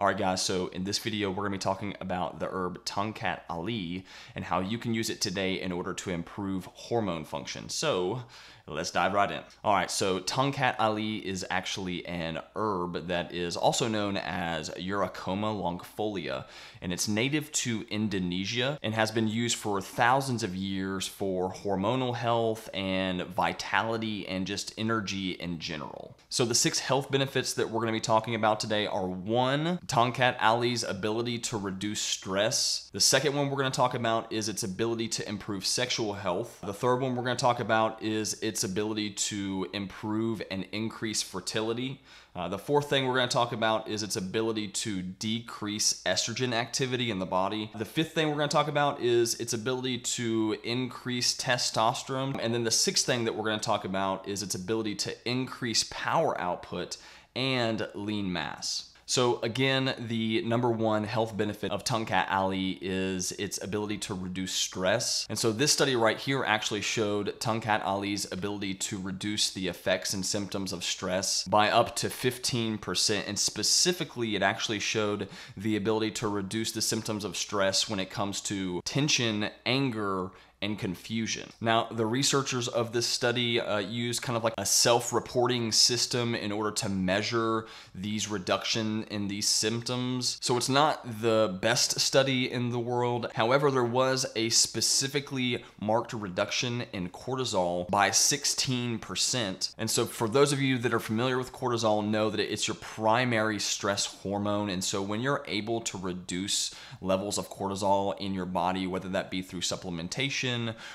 All right, guys, so in this video, we're gonna be talking about the herb Tongkat Ali and how you can use it today in order to improve hormone function. So let's dive right in. All right, so Tongkat Ali is actually an herb that is also known as Eurycoma longifolia, and it's native to Indonesia and has been used for thousands of years for hormonal health and vitality and just energy in general. So the six health benefits that we're going to be talking about today are one, Tongkat Ali's ability to reduce stress. The second one we're going to talk about is its ability to improve sexual health. The third one we're going to talk about is its ability to improve and increase fertility. Uh, the fourth thing we're going to talk about is its ability to decrease estrogen activity in the body. The fifth thing we're going to talk about is its ability to increase testosterone. And then the sixth thing that we're going to talk about is its ability to increase power output and lean mass. So again, the number one health benefit of Tongkat Ali is its ability to reduce stress. And so this study right here actually showed Tongkat Ali's ability to reduce the effects and symptoms of stress by up to 15%. And specifically, it actually showed the ability to reduce the symptoms of stress when it comes to tension, anger, and confusion. Now, the researchers of this study uh, used kind of like a self reporting system in order to measure these reduction in these symptoms. So it's not the best study in the world. However, there was a specifically marked reduction in cortisol by 16%. And so, for those of you that are familiar with cortisol, know that it's your primary stress hormone. And so, when you're able to reduce levels of cortisol in your body, whether that be through supplementation,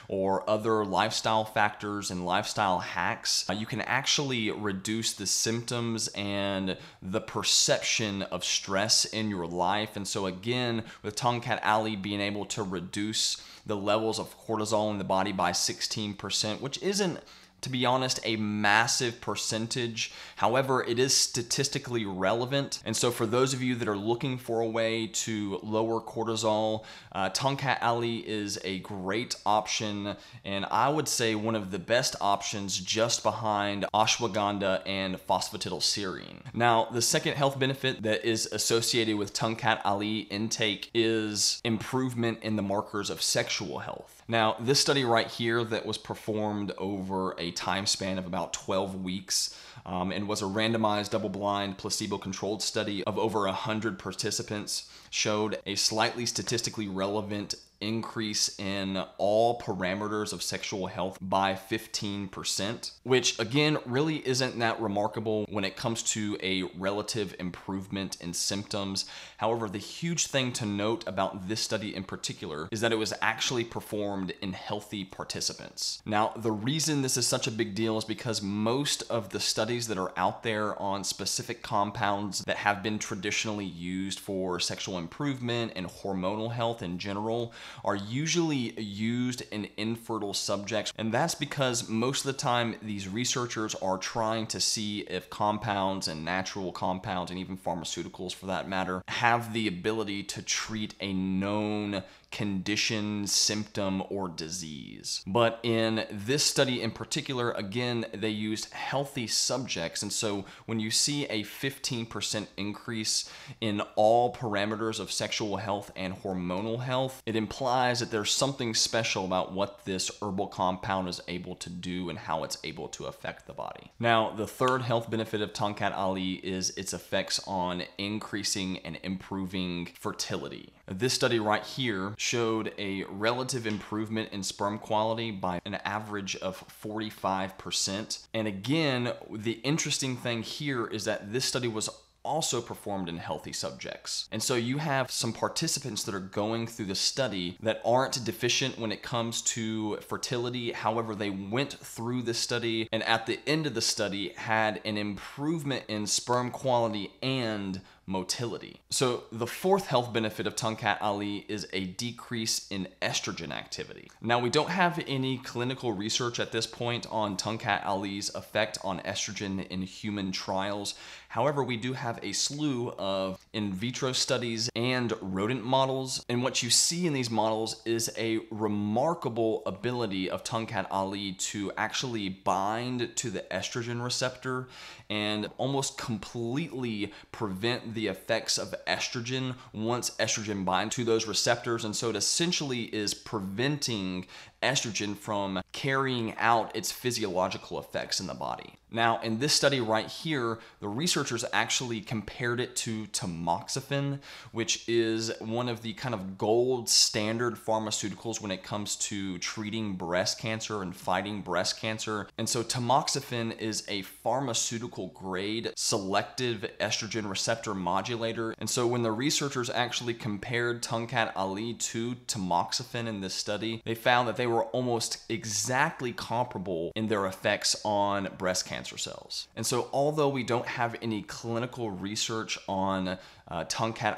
or other lifestyle factors and lifestyle hacks, uh, you can actually reduce the symptoms and the perception of stress in your life. And so, again, with Tongkat Ali being able to reduce the levels of cortisol in the body by 16%, which isn't to be honest, a massive percentage. However, it is statistically relevant. And so, for those of you that are looking for a way to lower cortisol, uh, Tongkat Ali is a great option. And I would say one of the best options just behind ashwagandha and phosphatidylserine. Now, the second health benefit that is associated with Tongkat Ali intake is improvement in the markers of sexual health. Now, this study right here that was performed over a time span of about 12 weeks um, and was a randomized, double blind, placebo controlled study of over 100 participants showed a slightly statistically relevant increase in all parameters of sexual health by 15%, which again really isn't that remarkable when it comes to a relative improvement in symptoms. However, the huge thing to note about this study in particular is that it was actually performed in healthy participants. Now, the reason this is such a big deal is because most of the studies that are out there on specific compounds that have been traditionally used for sexual improvement and hormonal health in general are usually used in infertile subjects. And that's because most of the time these researchers are trying to see if compounds and natural compounds and even pharmaceuticals for that matter have the ability to treat a known condition, symptom, or disease. But in this study in particular, again, they used healthy subjects. And so when you see a 15% increase in all parameters of sexual health and hormonal health, it implies that there's something special about what this herbal compound is able to do and how it's able to affect the body. Now, the third health benefit of Tongkat Ali is its effects on increasing and improving fertility. This study right here showed a relative improvement in sperm quality by an average of 45%. And again, the interesting thing here is that this study was also performed in healthy subjects. And so you have some participants that are going through the study that aren't deficient when it comes to fertility. However, they went through the study and at the end of the study had an improvement in sperm quality and motility. So, the fourth health benefit of Tongkat Ali is a decrease in estrogen activity. Now, we don't have any clinical research at this point on Tongkat Ali's effect on estrogen in human trials. However, we do have a slew of in vitro studies and rodent models. And what you see in these models is a remarkable ability of Tongkat Ali to actually bind to the estrogen receptor and almost completely prevent the effects of estrogen once estrogen binds to those receptors. And so it essentially is preventing estrogen from carrying out its physiological effects in the body. Now, in this study right here, the researchers actually compared it to tamoxifen, which is one of the kind of gold standard pharmaceuticals when it comes to treating breast cancer and fighting breast cancer. And so, tamoxifen is a pharmaceutical grade selective estrogen receptor modulator. And so, when the researchers actually compared Tongkat Ali to tamoxifen in this study, they found that they were almost exactly comparable in their effects on breast cancer cells. And so, although we don't have any clinical research on uh,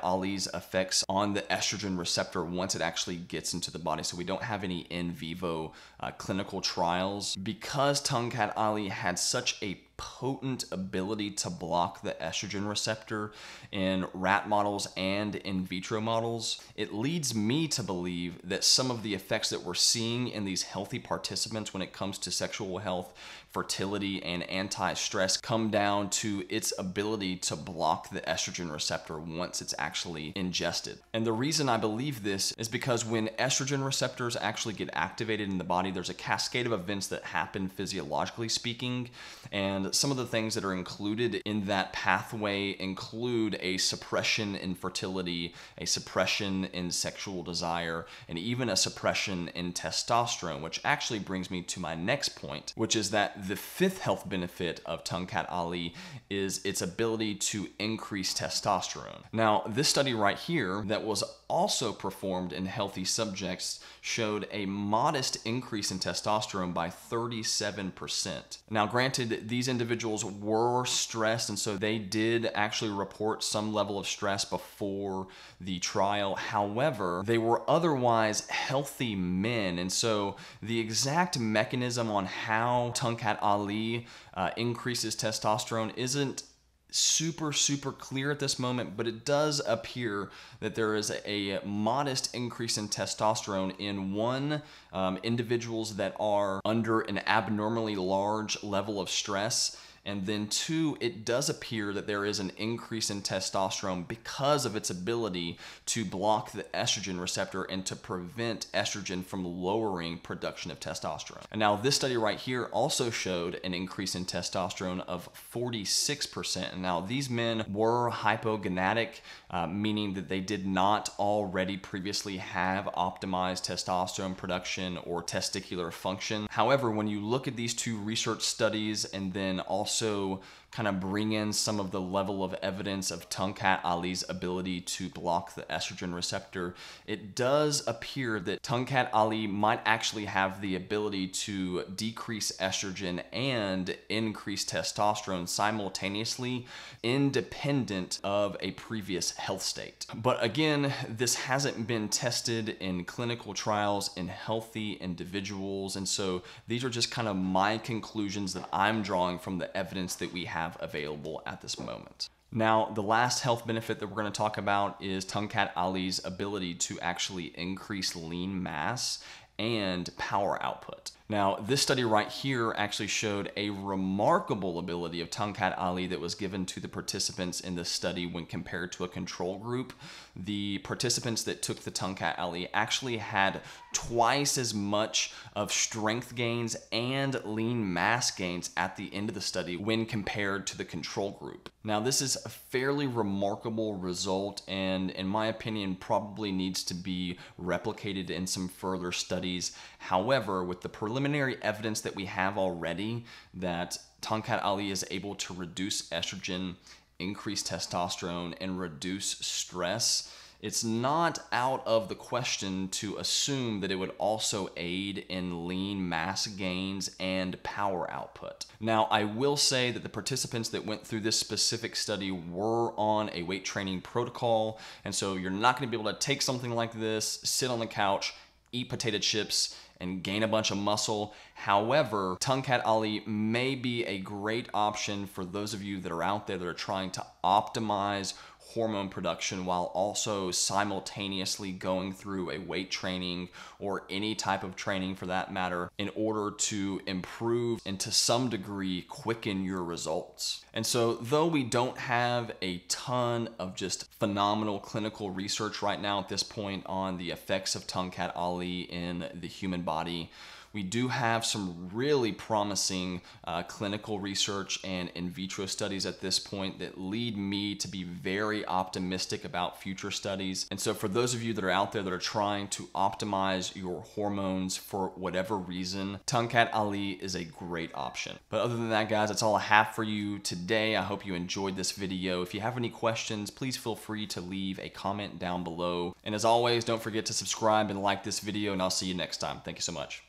Ali's effects on the estrogen receptor once it actually gets into the body, so we don't have any in vivo uh, clinical trials, because Tongkat Ali had such a potent ability to block the estrogen receptor in rat models and in vitro models, it leads me to believe that some of the effects that we're seeing in these healthy participants when it comes to sexual health, fertility, and anti stress come down to its ability to block the estrogen receptor once it's actually ingested. And the reason I believe this is because when estrogen receptors actually get activated in the body, there's a cascade of events that happen physiologically speaking. And some of the things that are included in that pathway include a suppression in fertility, a suppression in sexual desire, and even a suppression in testosterone, which actually brings me to my next point, which is that the fifth health benefit of Tongkat Ali is its ability to increase testosterone. Now, this study right here that was also performed in healthy subjects showed a modest increase in testosterone by 37%. Now, granted, these individuals were stressed, and so they did actually report some level of stress before the trial. However, they were otherwise healthy men, and so the exact mechanism on how Tongkat Ali uh, increases testosterone isn't super, super clear at this moment, but it does appear that there is a, modest increase in testosterone in one, um, individuals that are under an abnormally large level of stress and then, two, it does appear that there is an increase in testosterone because of its ability to block the estrogen receptor and to prevent estrogen from lowering production of testosterone. And now, this study right here also showed an increase in testosterone of 46%. And now, these men were hypogonadic, uh, meaning that they did not already previously have optimized testosterone production or testicular function. However, when you look at these two research studies and then also also kind of bring in some of the level of evidence of Tongkat Ali's ability to block the estrogen receptor, it does appear that Tongkat Ali might actually have the ability to decrease estrogen and increase testosterone simultaneously, independent of a previous health state. But again, this hasn't been tested in clinical trials in healthy individuals, and so these are just kind of my conclusions that I'm drawing from the evidence that we have have available at this moment. Now, the last health benefit that we're going to talk about is Tongkat Ali's ability to actually increase lean mass and power output. Now, this study right here actually showed a remarkable ability of Tongkat Ali that was given to the participants in this study when compared to a control group. The participants that took the Tongkat Ali actually had twice as much of strength gains and lean mass gains at the end of the study when compared to the control group. Now, this is a fairly remarkable result, and in my opinion, probably needs to be replicated in some further studies. However, with the preliminary preliminary evidence that we have already that Tongkat Ali is able to reduce estrogen, increase testosterone, and reduce stress, it's not out of the question to assume that it would also aid in lean mass gains and power output. Now, I will say that the participants that went through this specific study were on a weight training protocol, and so you're not going to be able to take something like this, sit on the couch, eat potato chips, and gain a bunch of muscle. However, Tongkat Ali may be a great option for those of you that are out there that are trying to optimize hormone production while also simultaneously going through a weight training or any type of training for that matter in order to improve and to some degree quicken your results. And so, though we don't have a ton of just phenomenal clinical research right now at this point on the effects of Tongkat Ali in the human body, we do have some really promising uh, clinical research and in vitro studies at this point that lead me to be very optimistic about future studies. And so, for those of you that are out there that are trying to optimize your hormones for whatever reason, Tongkat Ali is a great option. But other than that, guys, that's all I have for you today. I hope you enjoyed this video. If you have any questions, please feel free to leave a comment down below. And as always, don't forget to subscribe and like this video, and I'll see you next time. Thank you so much.